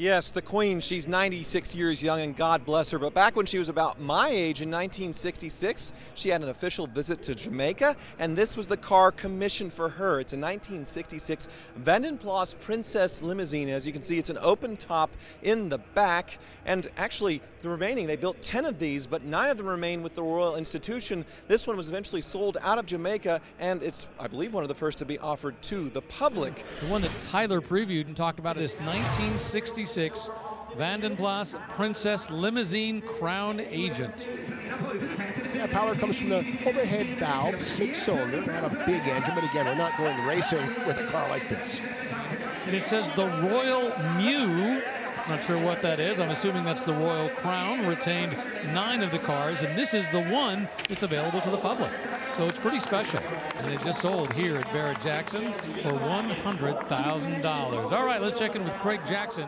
Yes, the Queen. She's 96 years young, and God bless her. But back when she was about my age in 1966, she had an official visit to Jamaica, and this was the car commissioned for her. It's a 1966 Vanden Plas Princess Limousine. As you can see, it's an open top in the back, and actually, the remaining, they built 10 of these, but nine of them remain with the Royal Institution. This one was eventually sold out of Jamaica, and it's, I believe, one of the first to be offered to the public. The one that Tyler previewed and talked about is 1966 Vanden Plas Princess Limousine Crown Agent. Yeah, power comes from the overhead valve, six cylinder, not a big engine, but again, we're not going racing with a car like this. And it says the Royal Mew not sure what that is. I'm assuming that's the Royal Crown. Retained nine of the cars, and this is the one that's available to the public. So it's pretty special. And it just sold here at Barrett Jackson for $100,000. All right, let's check in with Craig Jackson.